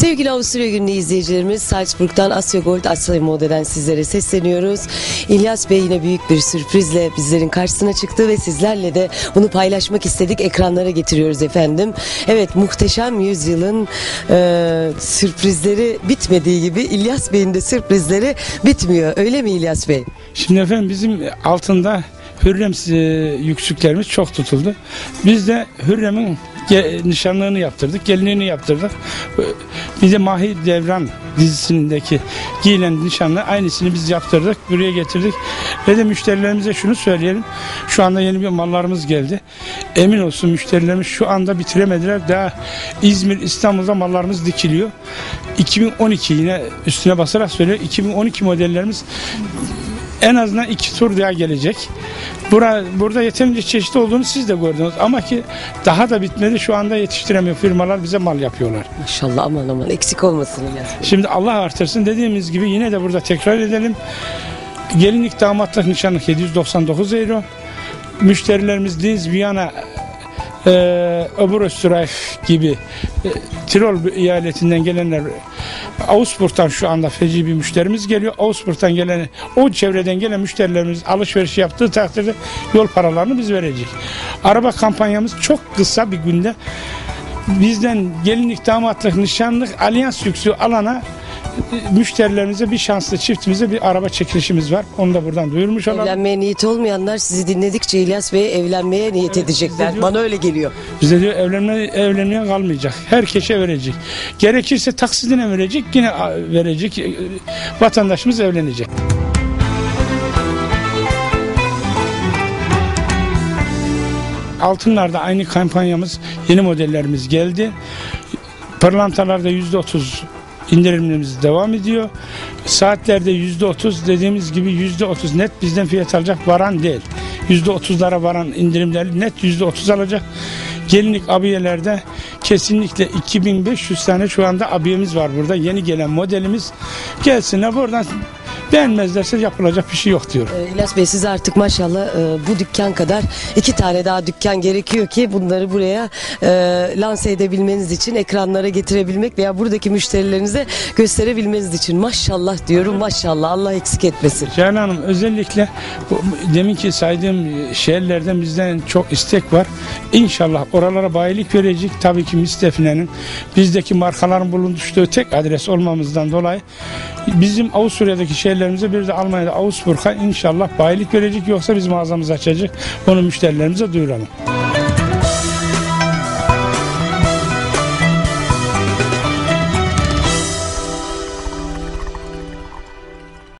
Sevgili Avusturya Günü izleyicilerimiz Salzburg'dan Asya Gold Asya Moda'dan sizlere sesleniyoruz. İlyas Bey yine büyük bir sürprizle bizlerin karşısına çıktı ve sizlerle de bunu paylaşmak istedik. Ekranlara getiriyoruz efendim. Evet muhteşem yüzyılın e, sürprizleri bitmediği gibi İlyas Bey'in de sürprizleri bitmiyor. Öyle mi İlyas Bey? Şimdi efendim bizim altında Hürrem e, yüksüklerimiz çok tutuldu. Biz de Hürrem'in nişanlığını yaptırdık, gelinliğini yaptırdık. E, Bir de Mahir Devran dizisindeki giyilen nişanlı aynısını biz yaptırdık, buraya getirdik. Ve de müşterilerimize şunu söyleyelim. Şu anda yeni bir mallarımız geldi. Emin olsun müşterilerimiz şu anda bitiremediler. Daha İzmir, İstanbul'da mallarımız dikiliyor. 2012 yine üstüne basarak söylüyor. 2012 modellerimiz en azından iki tur daha gelecek. Bura, burada yeterince çeşit olduğunu siz de gördünüz ama ki daha da bitmedi şu anda yetiştiremiyor firmalar bize mal yapıyorlar. Maşallah aman aman eksik olmasın. Şimdi Allah artırsın dediğimiz gibi yine de burada tekrar edelim. Gelinlik damatlık nişanlık 799 euro. Müşterilerimiz Linz, Viyana, e, Oberösterreich gibi e, Tirol eyaletinden gelenler Augsburg'dan şu anda feci bir müşterimiz geliyor. Augsburg'dan gelen o çevreden gelen müşterilerimiz alışveriş yaptığı takdirde yol paralarını biz verecek. Araba kampanyamız çok kısa bir günde bizden gelinlik, damatlık, nişanlık, alyans yüksü alana müşterilerimize bir şanslı çiftimize bir araba çekilişimiz var. Onu da buradan duyurmuş olalım. Evlenmeye niyet olmayanlar sizi dinledikçe İlyas Bey'e evlenmeye niyet edecekler. diyor- Bana öyle geliyor. Bize diyor evlenme, evlenmeye kalmayacak. Herkese verecek. Gerekirse taksidine verecek. Yine a, verecek. E, Vatandaşımız evlenecek. Altınlarda aynı kampanyamız yeni modellerimiz geldi. Pırlantalarda yüzde otuz indirimlerimiz devam ediyor. Saatlerde yüzde otuz dediğimiz gibi yüzde otuz net bizden fiyat alacak varan değil. Yüzde otuzlara varan indirimler net yüzde otuz alacak. Gelinlik abiyelerde kesinlikle 2500 tane şu anda abiyemiz var burada. Yeni gelen modelimiz. Gelsinler buradan beğenmezlerse yapılacak bir şey yok diyor. Ee, İlyas Bey size artık maşallah e, bu dükkan kadar iki tane daha dükkan gerekiyor ki bunları buraya e, lanse edebilmeniz için ekranlara getirebilmek veya buradaki müşterilerinize gösterebilmeniz için maşallah diyorum maşallah Allah eksik etmesin. Canan Hanım özellikle bu, deminki saydığım şehirlerden bizden çok istek var. İnşallah oralara bayilik verecek. Tabii ki Mistefne'nin bizdeki markaların bulunduğu tek adres olmamızdan dolayı bizim Avusturya'daki şehirlerimize bir de Almanya'da Augsburg'a inşallah bayilik verecek. Yoksa biz mağazamızı açacak. Onu müşterilerimize duyuralım.